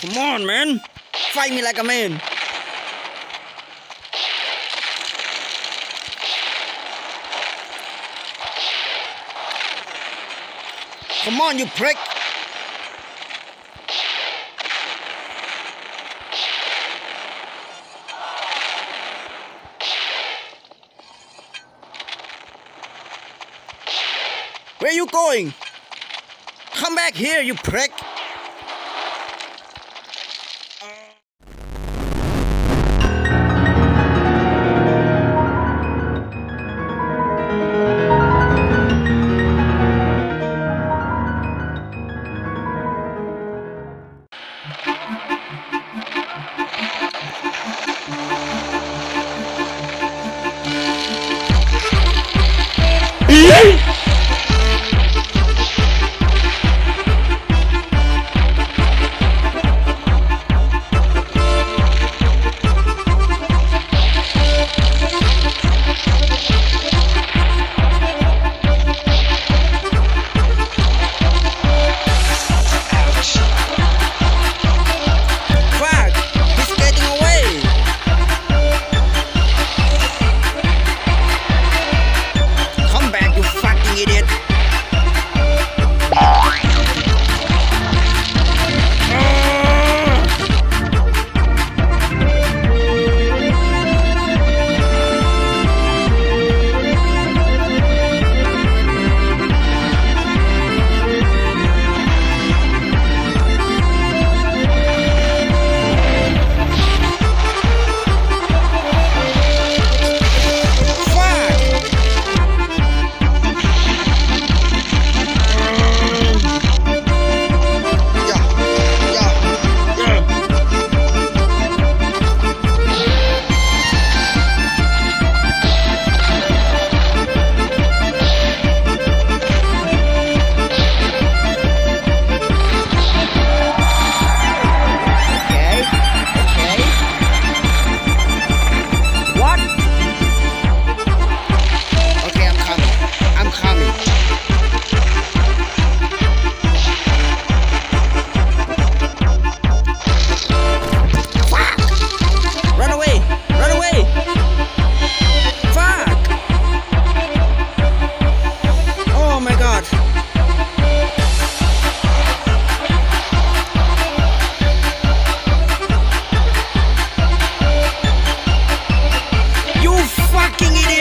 Come on, man. Fight me like a man. Come on, you prick. Where are you going? Come back here, you prick. É. E aí? making it.